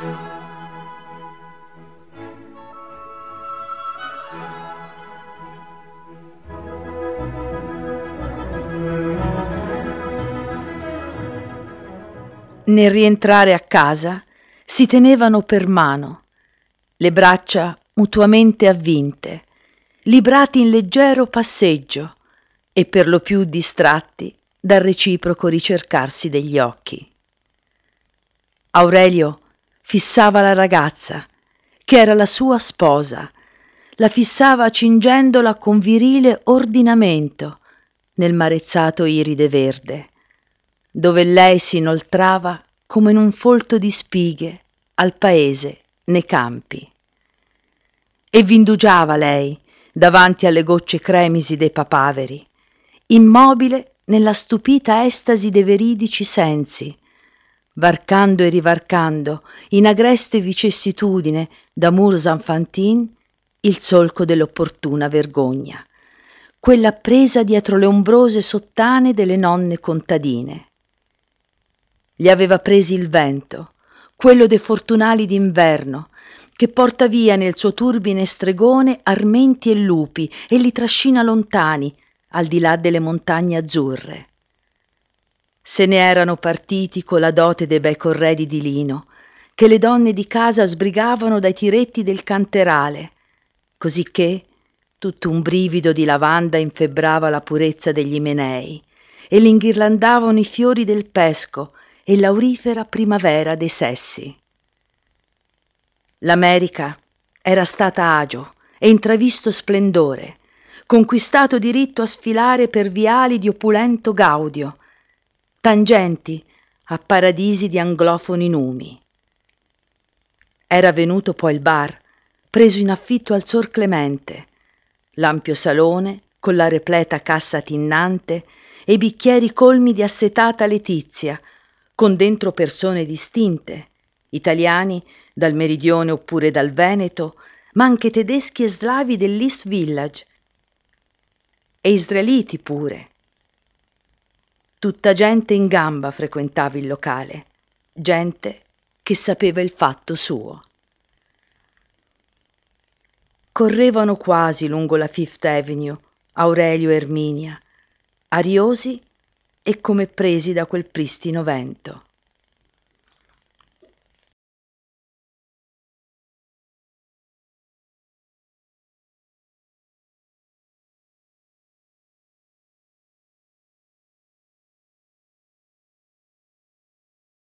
Nel rientrare a casa si tenevano per mano, le braccia mutuamente avvinte, librati in leggero passeggio e per lo più distratti dal reciproco ricercarsi degli occhi. Aurelio fissava la ragazza, che era la sua sposa, la fissava cingendola con virile ordinamento nel marezzato iride verde, dove lei si inoltrava come in un folto di spighe al paese nei campi. E vindugiava lei davanti alle gocce cremisi dei papaveri, immobile nella stupita estasi dei veridici sensi, varcando e rivarcando in agreste vicissitudine d'amour enfantin il solco dell'opportuna vergogna, quella presa dietro le ombrose sottane delle nonne contadine. Gli aveva presi il vento, quello dei fortunali d'inverno, che porta via nel suo turbine stregone armenti e lupi e li trascina lontani, al di là delle montagne azzurre. Se ne erano partiti con la dote dei bei corredi di lino, che le donne di casa sbrigavano dai tiretti del canterale, cosicché tutto un brivido di lavanda infebbrava la purezza degli imenei e l'inghirlandavano i fiori del pesco e l'aurifera primavera dei sessi. L'America era stata agio e intravisto splendore, conquistato diritto a sfilare per viali di opulento gaudio, tangenti a paradisi di anglofoni numi. Era venuto poi il bar, preso in affitto al Sor Clemente, l'ampio salone con la repleta cassa tinnante e i bicchieri colmi di assetata letizia, con dentro persone distinte, italiani dal meridione oppure dal Veneto, ma anche tedeschi e slavi dell'East Village, e israeliti pure, Tutta gente in gamba frequentava il locale, gente che sapeva il fatto suo. Correvano quasi lungo la Fifth Avenue Aurelio e Erminia, ariosi e come presi da quel pristino vento.